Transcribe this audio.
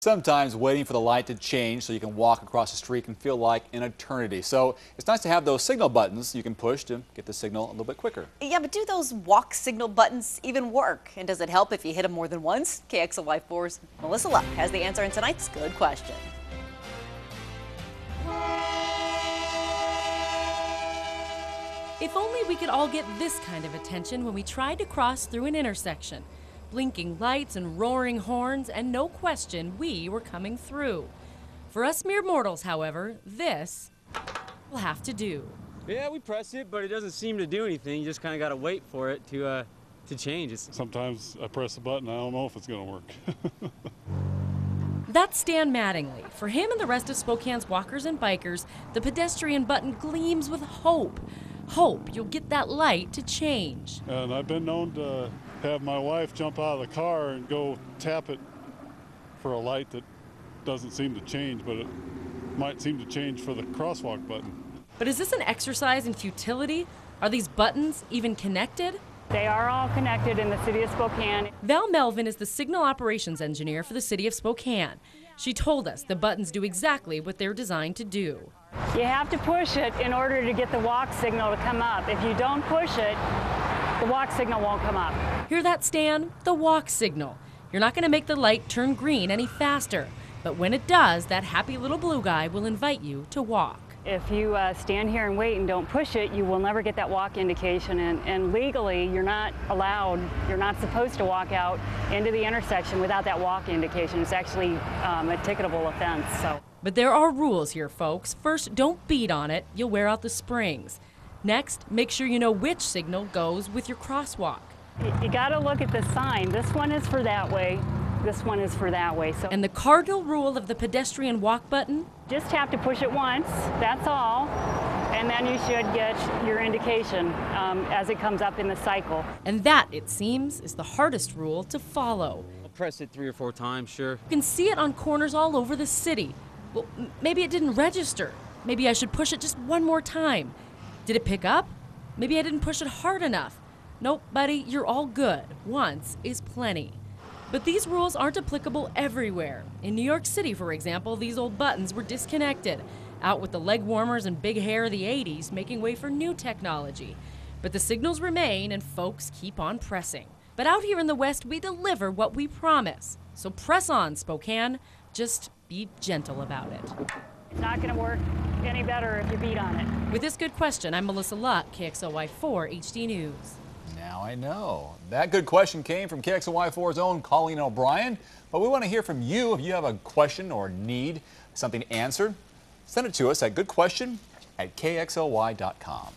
Sometimes waiting for the light to change so you can walk across the street can feel like an eternity. So it's nice to have those signal buttons you can push to get the signal a little bit quicker. Yeah, but do those walk signal buttons even work? And does it help if you hit them more than once? KXLY4's Melissa Luck has the answer in tonight's Good Question. If only we could all get this kind of attention when we tried to cross through an intersection. Blinking lights and roaring horns, and no question we were coming through. For us mere mortals, however, this will have to do. Yeah, we press it, but it doesn't seem to do anything. You just kind of got to wait for it to uh, to change. It's Sometimes I press a button, I don't know if it's going to work. That's Stan Mattingly. For him and the rest of Spokane's walkers and bikers, the pedestrian button gleams with hope. Hope you'll get that light to change. and I've been known to have my wife jump out of the car and go tap it for a light that doesn't seem to change, but it might seem to change for the crosswalk button. But is this an exercise in futility? Are these buttons even connected? They are all connected in the city of Spokane. Val Melvin is the signal operations engineer for the city of Spokane. She told us the buttons do exactly what they're designed to do. You have to push it in order to get the walk signal to come up. If you don't push it, the walk signal won't come up. Hear that, Stan? The walk signal. You're not going to make the light turn green any faster, but when it does, that happy little blue guy will invite you to walk. If you uh, stand here and wait and don't push it, you will never get that walk indication. And, and legally, you're not allowed, you're not supposed to walk out into the intersection without that walk indication. It's actually um, a ticketable offense. So. But there are rules here, folks. First, don't beat on it, you'll wear out the springs. Next, make sure you know which signal goes with your crosswalk. You, you got to look at the sign. This one is for that way. This one is for that way. So And the cardinal rule of the pedestrian walk button just have to push it once. That's all. And then you should get your indication um, as it comes up in the cycle. And that, it seems, is the hardest rule to follow. I'll press it three or four times, sure. You can see it on corners all over the city. Well, m- maybe it didn't register. Maybe I should push it just one more time. Did it pick up? Maybe I didn't push it hard enough. Nope, buddy, you're all good. Once is plenty. But these rules aren't applicable everywhere. In New York City, for example, these old buttons were disconnected, out with the leg warmers and big hair of the 80s, making way for new technology. But the signals remain and folks keep on pressing. But out here in the West, we deliver what we promise. So press on, Spokane. Just be gentle about it. It's not going to work any better if you beat on it. With this good question, I'm Melissa Luck, KXLY 4 HD News. Now I know. That good question came from KXLY4's own Colleen O'Brien. But we want to hear from you if you have a question or need something answered. Send it to us at goodquestion at kxly.com.